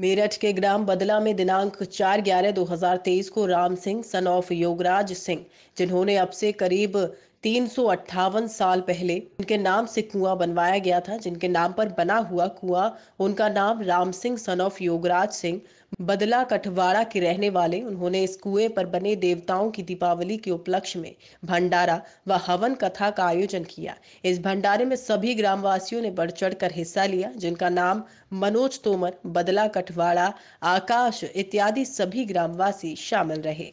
मेरठ के ग्राम बदला में दिनांक 4 ग्यारह 2023 को राम सिंह सन ऑफ़ योगराज सिंह, जिन्होंने अब से करीब तीन सौ अट्ठावन साल पहले उनके नाम से कुआँ बनवाया गया था, जिनके नाम पर बना हुआ कुआँ, उनका नाम राम सिंह सन ऑफ़ योगराज सिंह, बदला कठवाड़ा के रहने वाले। उन्होंने इस कुएँ पर बने देवताओं की दीपावली के उपलक्ष्य में भंडारा व हवन कथा का आयोजन किया। इस भंडारे में सभी ग्रामवासियों ने बढ़ चढ़ कर हिस्सा लिया, जिनका नाम मनोज तोमर, बदला कठवाड़ा, आकाश इत्यादि सभी ग्रामवासी शामिल रहे।